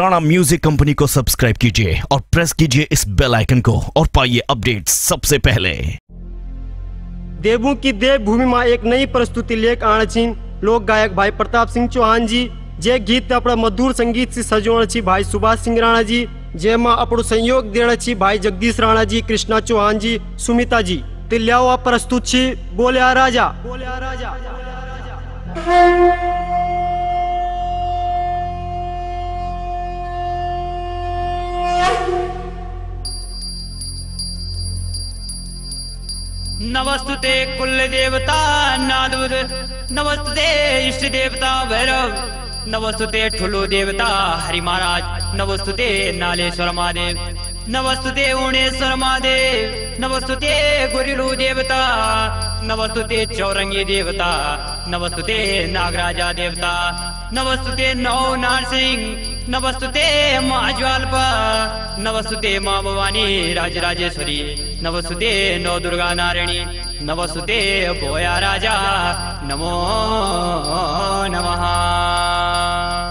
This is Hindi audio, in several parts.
राणा म्यूज़िक कंपनी को सब्सक्राइब कीजिए और प्रेस कीजिए इस बेल आइकन को और पाइए अपडेट्स सबसे पहले। देवों की देवभूमि में एक नई प्रस्तुति लेक आण छी लोक गायक भाई प्रताप सिंह चौहान जी जे गीत अपना मधुर संगीत से सजोण छी भाई सुभाष सिंह राणा जी जे में अपनो सहयोग देण छी भाई जगदीश राणा जी, कृष्णा चौहान जी, सुमिता जी। ते ल्याओ प्रस्तुत छी नमस्तुते कुल देवता नादुर। नमस्ते इष्ट देवता भैरव। नमस्तुते ठुलो देवता हरि महाराज। नमस्तुते नालेश्वर महादेव। नमस्तुते उणेश्वर महादेव। नमस्तुते गुरिलू देवता। नमस्तुते चौरंगी देवता। नमस्तुते नागराजा देवता। नमस्तुते नौ नारसिंह। नमस्तुते माँ ज्वाल्पा नमस्तुते माँ भवानी राजराजेश्वरी। नमस्तुते नौ दुर्गा नारायणी नमस्तुते बोया राजा। नमो नमः।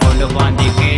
கொண்டு வாந்திக்கு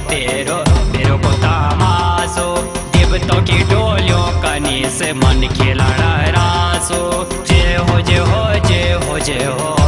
तेरो मेरो को तामासो देवतों की डोलियों कनी से मन खिलाना रासो। जे हो जे हो जे हो जे हो।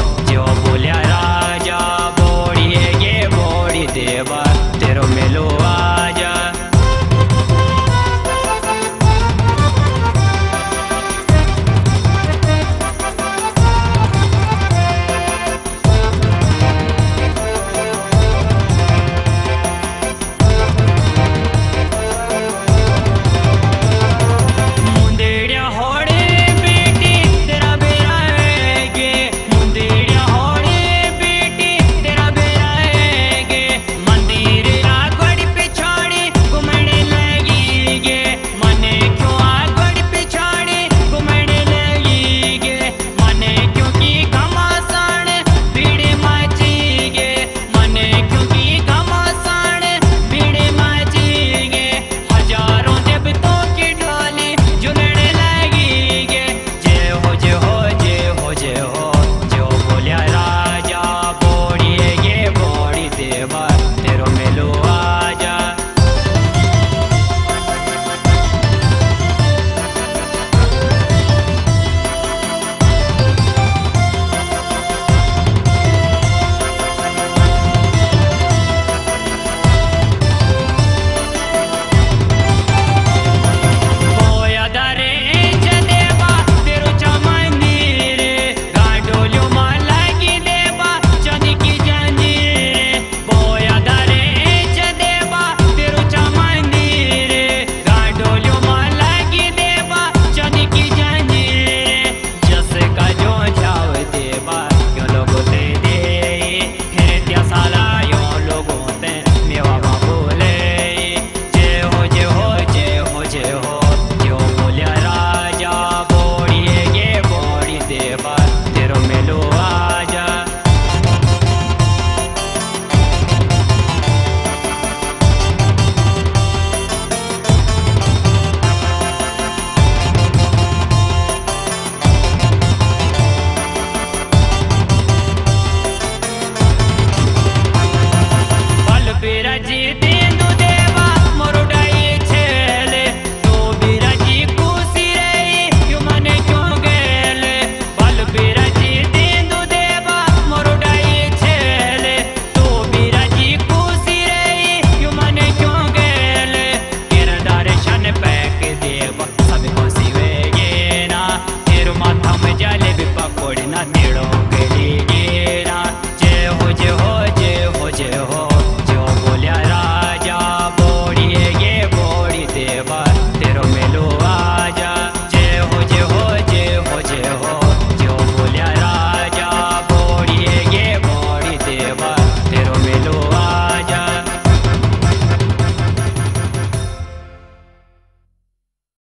में जलेबी पकौड़ी ना मिलो